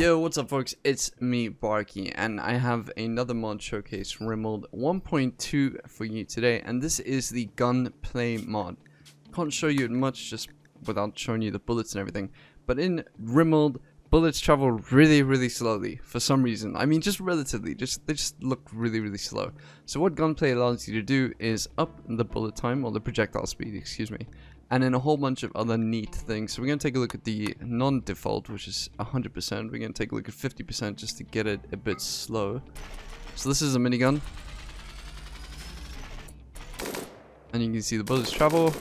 Yo, what's up folks? It's me, Barky, and I have another mod showcase, Rimworld 1.2 for you today, and this is the gunplay mod. Can't show you much just without showing you the bullets and everything, but in Rimworld, bullets travel really, really slowly for some reason. I mean, just relatively, just they just look really, really slow. So what gunplay allows you to do is up the bullet time, or the projectile speed, excuse me, and then a whole bunch of other neat things. So we're going to take a look at the non-default, which is 100%. We're going to take a look at 50% just to get it a bit slow. So this is a minigun. And you can see the bullets travel.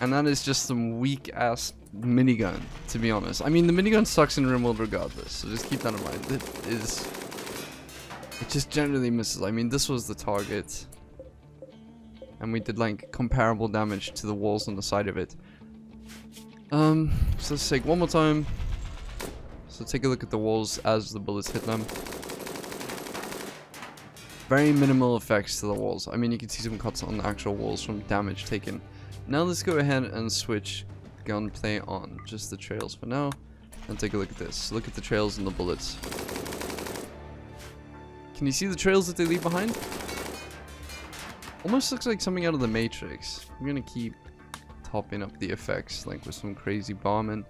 And that is just some weak-ass minigun, to be honest. I mean, the minigun sucks in Rimworld regardless, so just keep that in mind. It is... It just generally misses. I mean, this was the target and we did like comparable damage to the walls on the side of it. Um, so let's take one more time. So take a look at the walls as the bullets hit them. Very minimal effects to the walls. I mean, you can see some cuts on the actual walls from damage taken. Now let's go ahead and switch gunplay on. Just the trails for now. And take a look at this. Look at the trails and the bullets. Can you see the trails that they leave behind? Almost looks like something out of the Matrix. I'm gonna keep topping up the effects, like with some crazy bombing.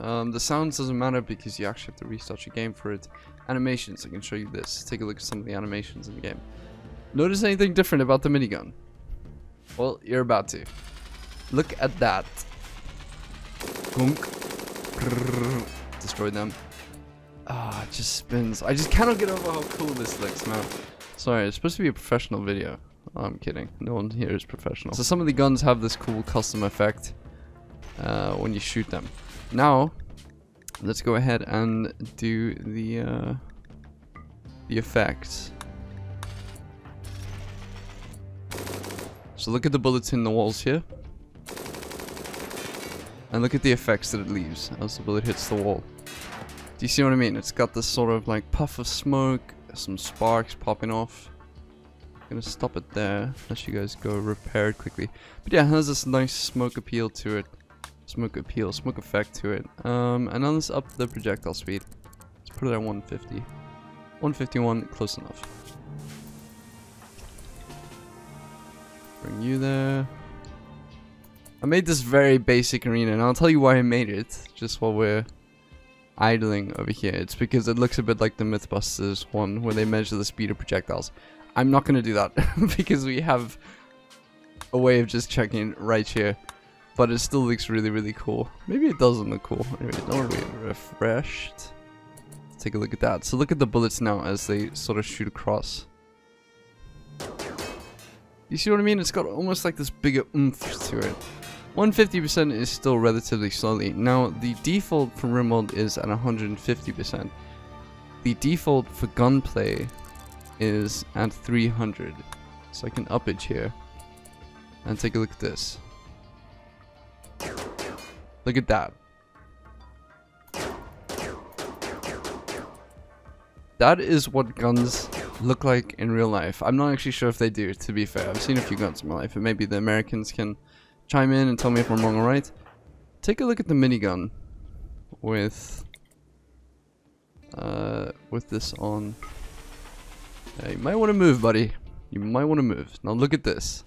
Um, the sounds doesn't matter because you actually have to restart your game for it. Animations, I can show you this. Take a look at some of the animations in the game. Notice anything different about the minigun? Well, you're about to. Look at that. Gunk. Destroy them. Ah, it just spins. I just cannot get over how cool this looks, man. Sorry, it's supposed to be a professional video. Oh, I'm kidding. No one here is professional. So some of the guns have this cool custom effect uh, when you shoot them. Now, let's go ahead and do the uh, the effects. So look at the bullets in the walls here. And look at the effects that it leaves as the bullet hits the wall. Do you see what I mean? It's got this sort of like puff of smoke, some sparks popping off. I'm gonna stop it there, let you guys go repair it quickly. But yeah, has this nice smoke appeal to it. Smoke appeal, smoke effect to it. Um, and now let's up the projectile speed. Let's put it at 150. 151, close enough. Bring you there. I made this very basic arena, and I'll tell you why I made it, just while we're idling over here. It's because it looks a bit like the Mythbusters one where they measure the speed of projectiles. I'm not going to do that because we have a way of just checking right here. But it still looks really, really cool. Maybe it doesn't look cool. Anyway, don't we refreshed? Let's take a look at that. So look at the bullets now as they sort of shoot across. You see what I mean? It's got almost like this bigger oomph to it. 150% is still relatively slowly. Now, the default for Rimworld is at 150%. The default for gunplay is at 300. So I can up it here. And take a look at this. Look at that. That is what guns look like in real life. I'm not actually sure if they do, to be fair. I've seen a few guns in my life, and maybe the Americans can chime in and tell me if I'm wrong or right. Take a look at the minigun with uh, with this on. you might want to move, buddy. You might want to move. Now look at this.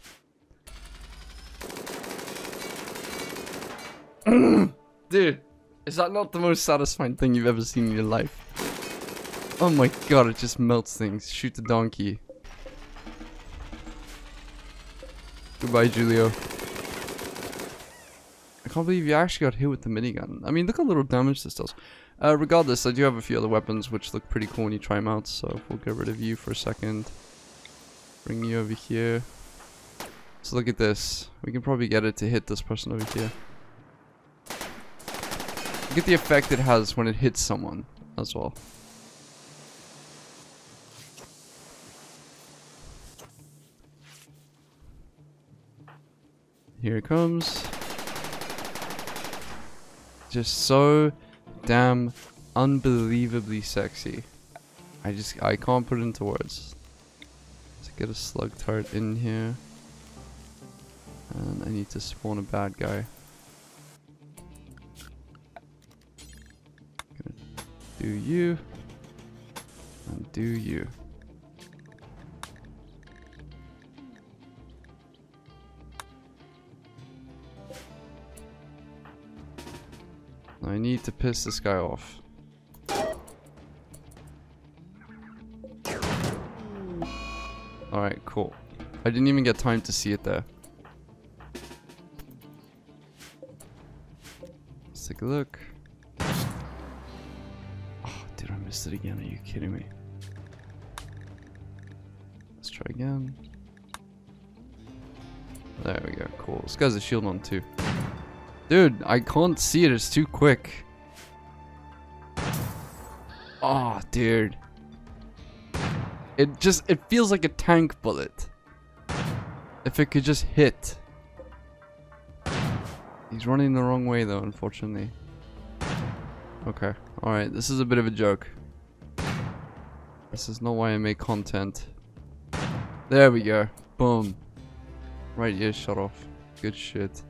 Dude, is that not the most satisfying thing you've ever seen in your life? Oh my god, it just melts things. Shoot the donkey. Goodbye, Julio can't believe you actually got hit with the minigun. I mean, look how little damage this does. Uh, regardless, I do have a few other weapons which look pretty cool when you try them out, so we'll get rid of you for a second. Bring you over here. So look at this. We can probably get it to hit this person over here. Look at the effect it has when it hits someone as well. Here it comes just so damn unbelievably sexy. I just, I can't put it into words. Let's get a slug turret in here. And I need to spawn a bad guy. Do you. And do you. I need to piss this guy off. Alright, cool. I didn't even get time to see it there. Let's take a look. Oh, dude, I miss it again. Are you kidding me? Let's try again. There we go. Cool. This guy's a shield on too. Dude, I can't see it. It's too quick. Oh, dude. It just, it feels like a tank bullet. If it could just hit. He's running the wrong way though, unfortunately. Okay. Alright, this is a bit of a joke. This is not why I make content. There we go. Boom. Right ear shut off. Good shit.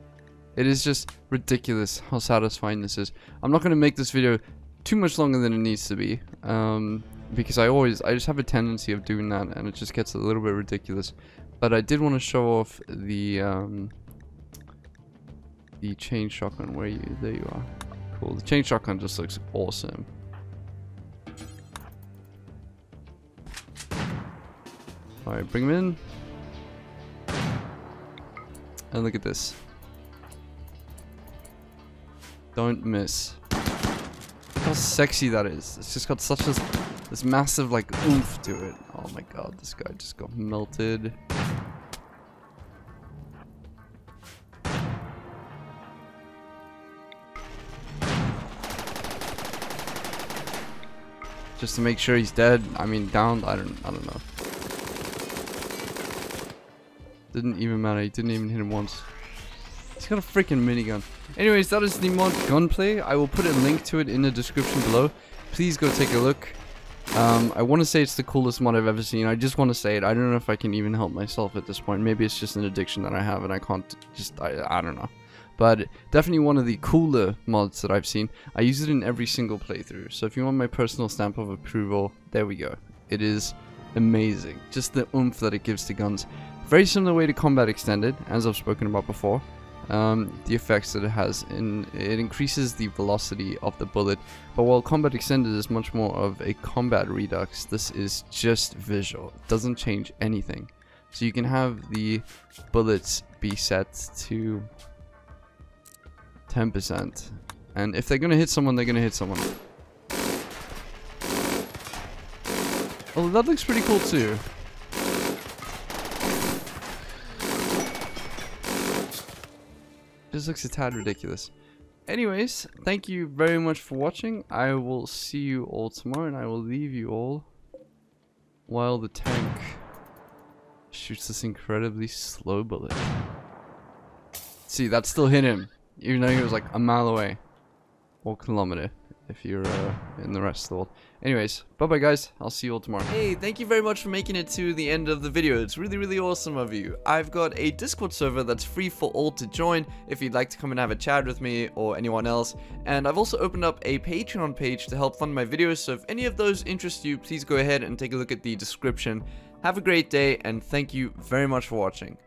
It is just ridiculous how satisfying this is. I'm not going to make this video too much longer than it needs to be. Um, because I always, I just have a tendency of doing that and it just gets a little bit ridiculous. But I did want to show off the, um, the chain shotgun. Where you? There you are. Cool. The chain shotgun just looks awesome. Alright, bring him in. And look at this. Don't miss. Look how sexy that is. It's just got such a, this massive like oomph to it. Oh my god, this guy just got melted. Just to make sure he's dead. I mean, down. I don't. I don't know. Didn't even matter. He didn't even hit him once. He's got a freaking minigun. Anyways, that is the mod Gunplay. I will put a link to it in the description below. Please go take a look. Um, I want to say it's the coolest mod I've ever seen. I just want to say it. I don't know if I can even help myself at this point. Maybe it's just an addiction that I have and I can't just, I, I don't know. But definitely one of the cooler mods that I've seen. I use it in every single playthrough. So if you want my personal stamp of approval, there we go. It is amazing. Just the oomph that it gives to guns. Very similar way to Combat Extended, as I've spoken about before. Um, the effects that it has in it increases the velocity of the bullet but while combat extended is much more of a combat redux this is just visual. It doesn't change anything. So you can have the bullets be set to 10% and if they're gonna hit someone they're gonna hit someone. Oh that looks pretty cool too This looks a tad ridiculous. Anyways, thank you very much for watching. I will see you all tomorrow and I will leave you all while the tank shoots this incredibly slow bullet. See, that still hit him, even though he was like a mile away. Or kilometer if you're uh, in the rest of the world. Anyways, bye-bye guys. I'll see you all tomorrow. Hey, thank you very much for making it to the end of the video. It's really, really awesome of you. I've got a Discord server that's free for all to join if you'd like to come and have a chat with me or anyone else. And I've also opened up a Patreon page to help fund my videos, so if any of those interest you, please go ahead and take a look at the description. Have a great day, and thank you very much for watching.